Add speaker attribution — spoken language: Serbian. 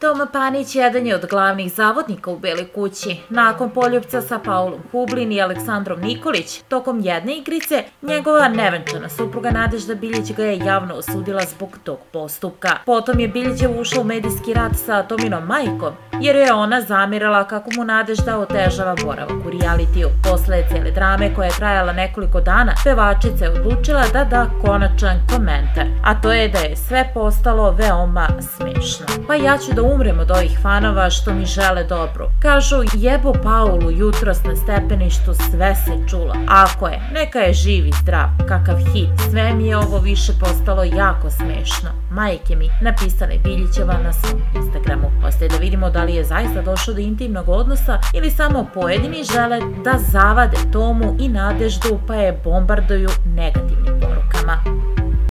Speaker 1: Toma Panić jedan je od glavnih zavodnika u Beloj kući. Nakon poljubca sa Paulom Hublin i Aleksandrom Nikolić, tokom jedne igrice, njegova nevenčana supruga Nadežda Biljić ga je javno osudila zbog tog postupka. Potom je Biljićev ušao u medijski rat sa Tominom majkom, jer je ona zamirala kako mu Nadežda otežava boravak u realitiju. Posle cele drame koja je trajala nekoliko dana, pevačica je odlučila da da konačan komentar, a to je da je sve postalo veoma smešno. Pa ja ću da umrem od ovih fanova što mi žele dobro. Kažu, jebo Paulu jutros na stepeništu sve se čulo. Ako je, neka je živ i zdrav, kakav hit. Sve mi je ovo više postalo jako smešno. Majke mi, napisala je Biljićeva na svom Instagramu. Ostaje da vidimo da li je zaista došlo do intimnog odnosa ili samo pojedini žele da zavade Tomu i Nadeždu pa je bombarduju negativni